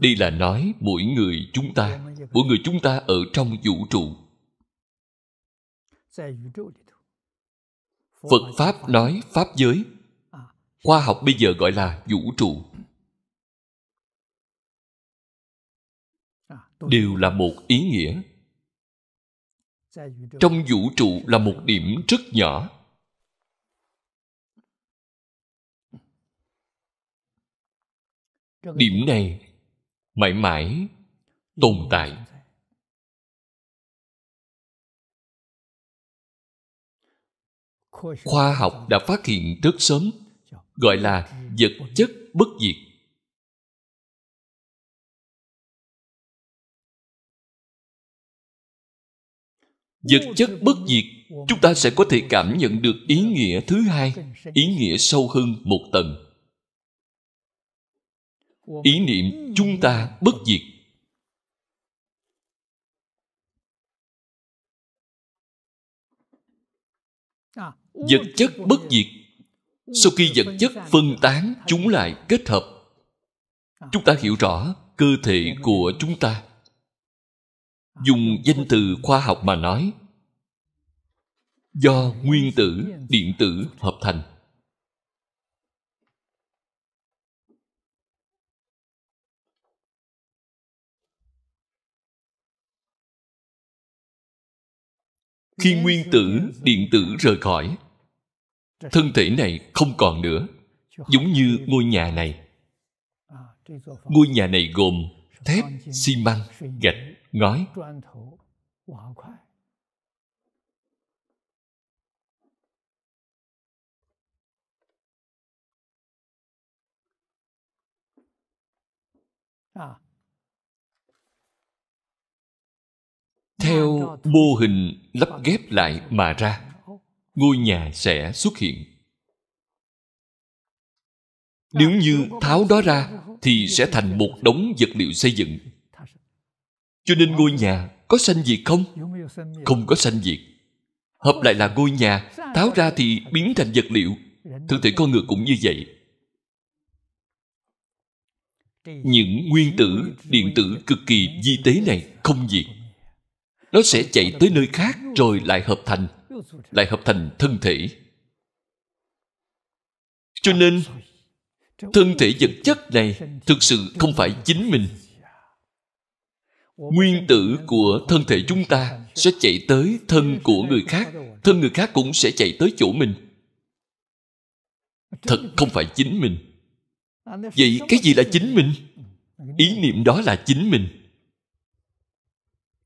Đây là nói mỗi người chúng ta. Mỗi người chúng ta ở trong vũ trụ phật pháp nói pháp giới. Khoa học bây giờ gọi là vũ trụ. Đều là một ý nghĩa. Trong vũ trụ là một điểm rất nhỏ. Điểm này mãi mãi tồn tại. Khoa học đã phát hiện rất sớm, gọi là vật chất bất diệt. Vật chất bất diệt, chúng ta sẽ có thể cảm nhận được ý nghĩa thứ hai, ý nghĩa sâu hơn một tầng. Ý niệm chúng ta bất diệt. Vật chất bất diệt. Sau khi vật chất phân tán chúng lại kết hợp. Chúng ta hiểu rõ cơ thể của chúng ta. Dùng danh từ khoa học mà nói. Do nguyên tử điện tử hợp thành khi nguyên tử điện tử rời khỏi, thân thể này không còn nữa, giống như ngôi nhà này. Ngôi nhà này gồm thép, xi măng, gạch, ngói. Theo mô hình lắp ghép lại mà ra, ngôi nhà sẽ xuất hiện. Nếu như tháo đó ra thì sẽ thành một đống vật liệu xây dựng. Cho nên ngôi nhà có sanh diệt không? Không có sanh diệt. Hợp lại là ngôi nhà, tháo ra thì biến thành vật liệu. Thực thể con người cũng như vậy. Những nguyên tử, điện tử cực kỳ di tế này không diệt nó sẽ chạy tới nơi khác rồi lại hợp thành, lại hợp thành thân thể. Cho nên, thân thể vật chất này thực sự không phải chính mình. Nguyên tử của thân thể chúng ta sẽ chạy tới thân của người khác, thân người khác cũng sẽ chạy tới chỗ mình. Thật không phải chính mình. Vậy cái gì là chính mình? Ý niệm đó là chính mình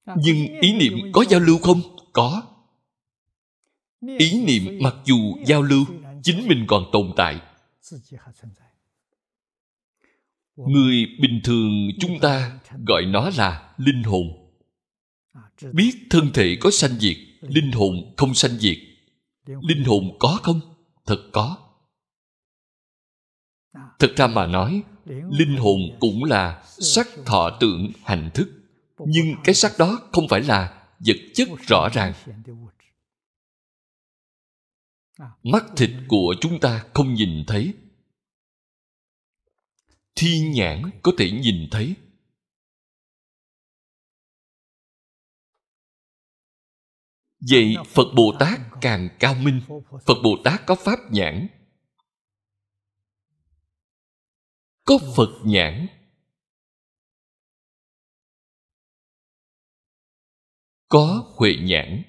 nhưng ý niệm có giao lưu không? Có. Ý niệm mặc dù giao lưu chính mình còn tồn tại. người bình thường chúng ta gọi nó là linh hồn. Biết thân thể có sanh diệt linh hồn không sanh diệt. Linh hồn có không? Thật có. Thật ra mà nói linh hồn cũng là sắc thọ tượng hành thức nhưng cái sắc đó không phải là vật chất rõ ràng. Mắt thịt của chúng ta không nhìn thấy. Thiên nhãn có thể nhìn thấy. Vậy phật bồ tát càng cao minh. Phật bồ tát có pháp nhãn. Có phật nhãn. Có huệ nhãn.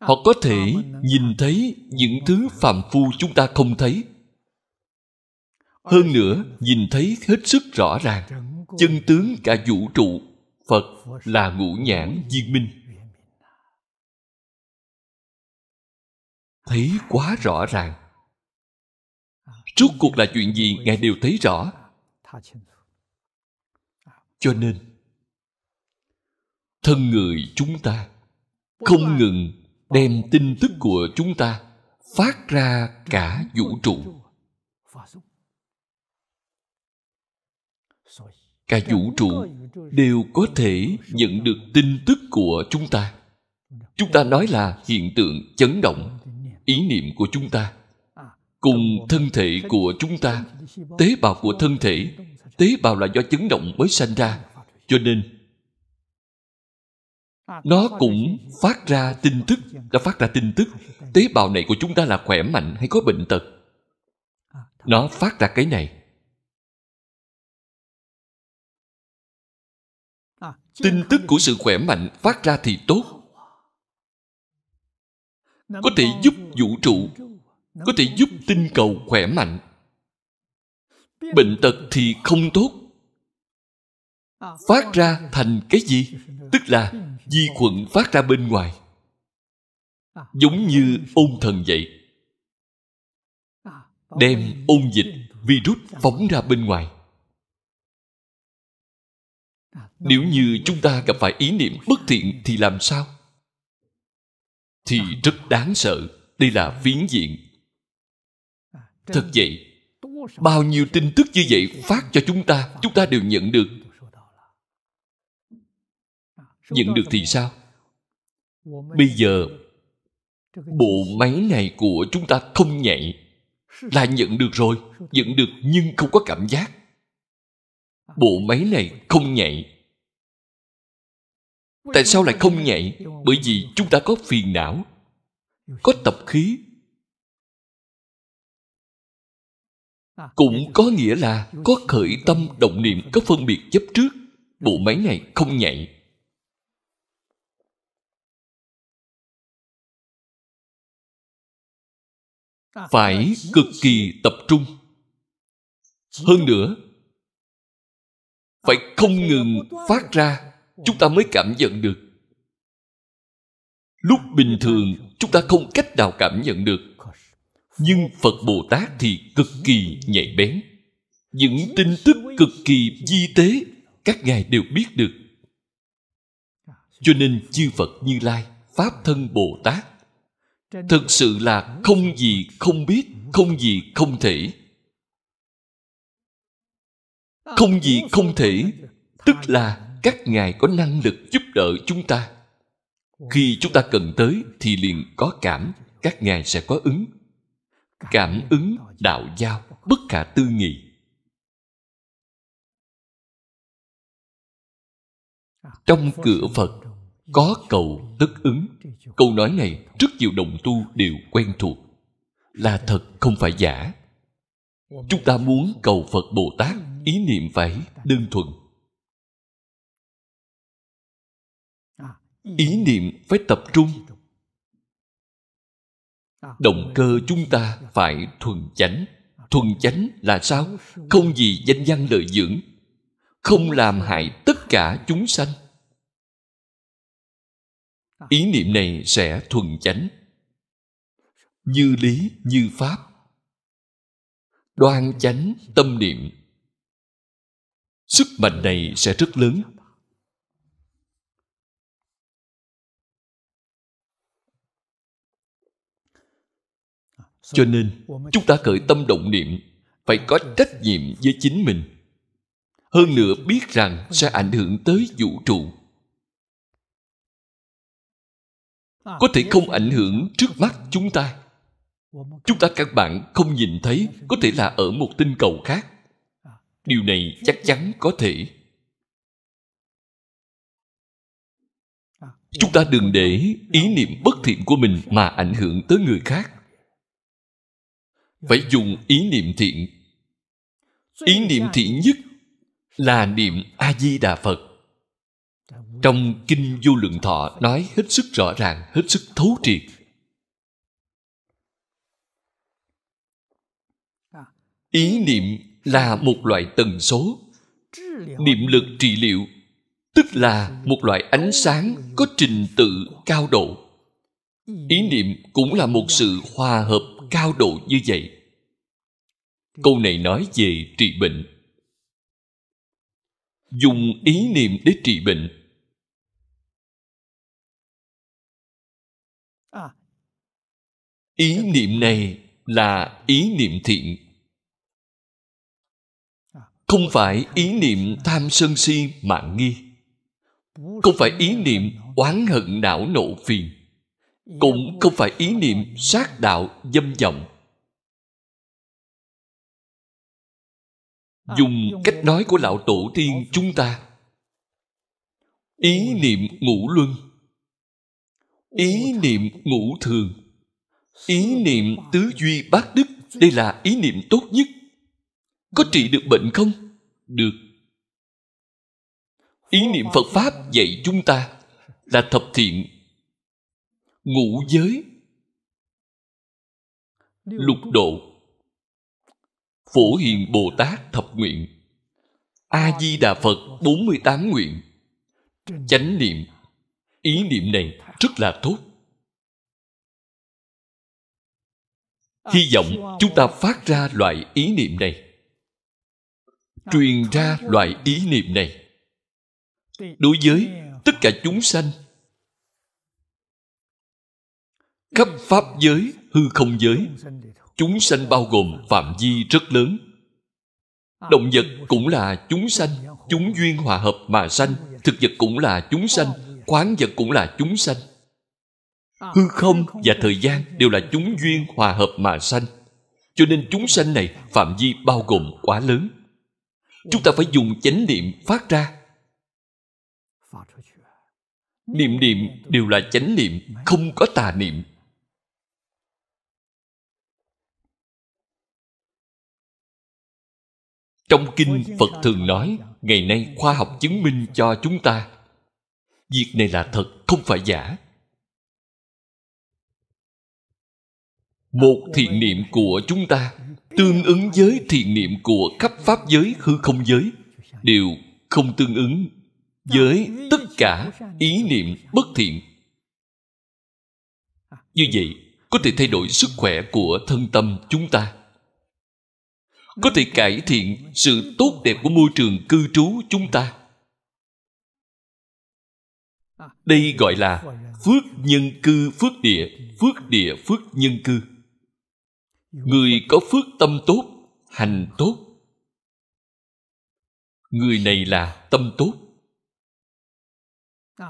Họ có thể nhìn thấy những thứ phàm phu chúng ta không thấy. Hơn nữa nhìn thấy hết sức rõ ràng. Chân tướng cả vũ trụ phật là ngũ nhãn viên minh. Thấy quá rõ ràng. Rốt cuộc là chuyện gì ngài đều thấy rõ. Cho nên thân người chúng ta. Không ngừng đem tin tức của chúng ta phát ra cả vũ trụ. Cả vũ trụ đều có thể nhận được tin tức của chúng ta. Chúng ta nói là hiện tượng chấn động ý niệm của chúng ta. Cùng thân thể của chúng ta tế bào của thân thể tế bào là do chấn động mới sanh ra. Cho nên nó cũng phát ra tin tức nó phát ra tin tức. Tế bào này của chúng ta là khỏe mạnh hay có bệnh tật? Nó phát ra cái này. Tin tức của sự khỏe mạnh phát ra thì tốt. Có thể giúp vũ trụ có thể giúp tinh cầu khỏe mạnh. Bệnh tật thì không tốt. Phát ra thành cái gì? Tức là vi khuẩn phát ra bên ngoài. Giống như ôn thần vậy. Đem ôn dịch, virus phóng ra bên ngoài. Nếu như chúng ta gặp phải ý niệm bất thiện thì làm sao? Thì rất đáng sợ, đây là phiến diện. Thật vậy, bao nhiêu tin tức như vậy phát cho chúng ta chúng ta đều nhận được nhận được thì sao? Bây giờ bộ máy này của chúng ta không nhạy là nhận được rồi nhận được nhưng không có cảm giác. Bộ máy này không nhạy. Tại sao lại không nhạy? Bởi vì chúng ta có phiền não có tập khí. Cũng có nghĩa là có khởi tâm động niệm có phân biệt chấp trước. Bộ máy này không nhạy phải cực kỳ tập trung. hơn nữa phải không ngừng phát ra chúng ta mới cảm nhận được. Lúc bình thường chúng ta không cách nào cảm nhận được. Nhưng phật bồ tát thì cực kỳ nhạy bén. Những tin tức cực kỳ di tế các ngài đều biết được. Cho nên chư phật như lai pháp thân bồ tát thực sự là không gì không biết không gì không thể. Không gì không thể tức là các ngài có năng lực giúp đỡ chúng ta. Khi chúng ta cần tới thì liền có cảm các ngài sẽ có ứng. Cảm ứng đạo giao bất khả tư nghị. Trong cửa phật có cầu tất ứng. Câu nói này rất nhiều đồng tu đều quen thuộc. Là thật không phải giả. Chúng ta muốn cầu phật bồ tát ý niệm phải đơn thuần. Ý niệm phải tập trung. Động cơ chúng ta phải thuần chánh. Thuần chánh là sao? Không gì danh văn lợi dưỡng. Không làm hại tất cả chúng sanh. À. ý niệm này sẽ thuần chánh. Như lý, như pháp. Đoan chánh tâm niệm. Sức mạnh này sẽ rất lớn. Cho nên, chúng ta khởi tâm động niệm, phải có trách nhiệm với chính mình. Hơn nữa biết rằng sẽ ảnh hưởng tới vũ trụ. Có thể không ảnh hưởng trước mắt chúng ta. Chúng ta các bạn không nhìn thấy có thể là ở một tinh cầu khác. Điều này chắc chắn có thể. Chúng ta đừng để ý niệm bất thiện của mình mà ảnh hưởng tới người khác. Phải dùng ý niệm thiện. Ý niệm thiện nhất là niệm a di đà phật trong kinh vô lượng thọ nói hết sức rõ ràng, hết sức thấu triệt. Ý niệm là một loại tần số. Niệm lực trị liệu, tức là một loại ánh sáng có trình tự cao độ. Ý niệm cũng là một sự hòa hợp cao độ như vậy. Câu này nói về trị bệnh. Dùng ý niệm để trị bệnh ý niệm này là ý niệm thiện. Không phải ý niệm tham sân si mạng nghi. Không phải ý niệm oán hận não nộ phiền. Cũng không phải ý niệm sát đạo dâm vọng. Dùng cách nói của lão tổ tiên chúng ta. Ý niệm ngũ luân. Ý niệm ngũ thường ý niệm tứ duy bát đức, đây là ý niệm tốt nhất. Có trị được bệnh không? Được. Ý niệm phật pháp dạy chúng ta là thập thiện, ngũ giới, lục độ, phổ hiền bồ tát thập nguyện, a di đà phật 48 nguyện. Chánh niệm, ý niệm này rất là tốt. Hy vọng chúng ta phát ra loại ý niệm này. Truyền ra loại ý niệm này. Đối với tất cả chúng sanh, khắp pháp giới, hư không giới, chúng sanh bao gồm phạm vi rất lớn. Động vật cũng là chúng sanh, chúng duyên hòa hợp mà sanh, thực vật cũng là chúng sanh, khoáng vật cũng là chúng sanh hư không và thời gian đều là chúng duyên hòa hợp mà sanh. Cho nên chúng sanh này phạm vi bao gồm quá lớn. Chúng ta phải dùng chánh niệm phát ra. Niệm niệm đều là chánh niệm không có tà niệm. Trong kinh phật thường nói ngày nay khoa học chứng minh cho chúng ta việc này là thật không phải giả một thiện niệm của chúng ta tương ứng với thiện niệm của khắp pháp giới, hư không giới, đều không tương ứng với tất cả ý niệm bất thiện. Như vậy, có thể thay đổi sức khỏe của thân tâm chúng ta. Có thể cải thiện sự tốt đẹp của môi trường cư trú chúng ta. Đây gọi là phước nhân cư, phước địa phước địa, phước nhân cư người có phước tâm tốt hành tốt. Người này là tâm tốt.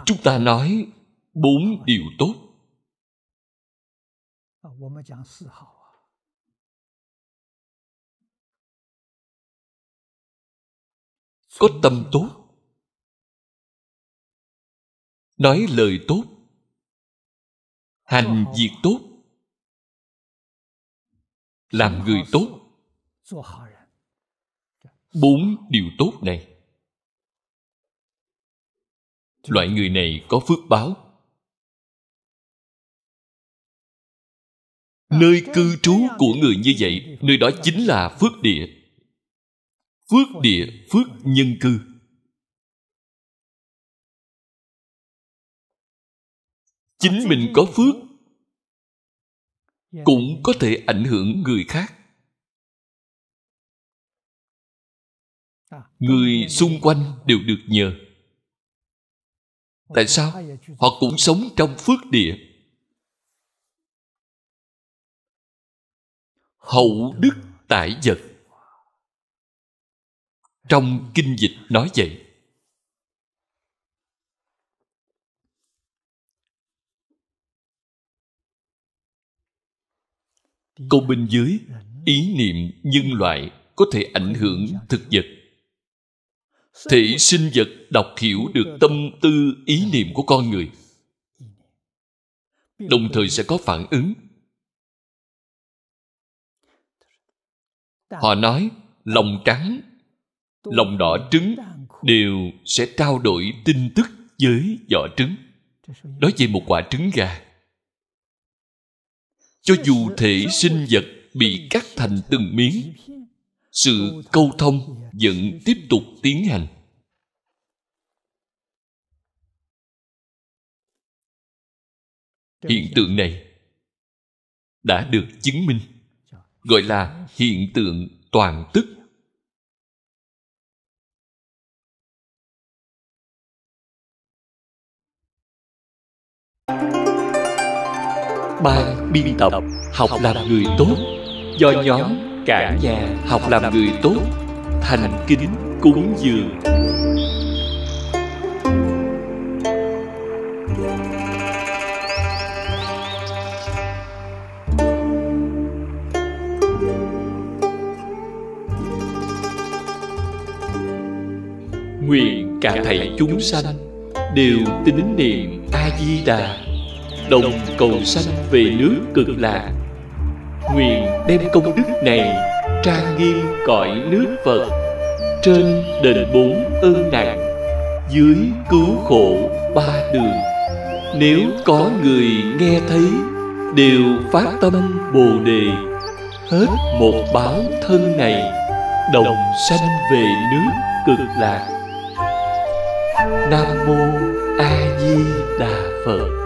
Chúng ta nói bốn điều tốt. Có tâm tốt. nói lời tốt. Hành việc tốt làm người tốt. Bốn điều tốt này. Loại người này có phước báo. Nơi cư trú của người như vậy, nơi đó chính là phước địa. Phước địa, phước nhân cư. Chính mình có phước cũng có thể ảnh hưởng người khác. Người xung quanh đều được nhờ. Tại sao? họ cũng sống trong phước địa. Hậu đức tại vật. Trong kinh dịch nói vậy câu bên dưới, ý niệm nhân loại có thể ảnh hưởng thực vật. Thể sinh vật đọc hiểu được tâm tư, ý niệm của con người. Đồng thời sẽ có phản ứng. Họ nói, lòng trắng, lòng đỏ trứng đều sẽ trao đổi tin tức với vỏ trứng. Nói về một quả trứng gà cho dù thể sinh vật bị cắt thành từng miếng, sự câu thông vẫn tiếp tục tiến hành. Hiện tượng này đã được chứng minh, gọi là hiện tượng toàn tức. Ban biên tập, học làm người tốt. Do nhóm cả nhà học làm người tốt, thành kính cúng dường. Nguyện cả thảy chúng sanh đều tín niệm a di đà đồng cầu sanh về nước cực lạc nguyện đem công đức này trang nghiêm cõi nước phật trên đền bốn ơn nặng dưới cứu khổ ba đường. Nếu có người nghe thấy, đều phát tâm bồ đề. Hết một báo thân này, đồng sanh về nước cực lạc nam mô a di đà phật.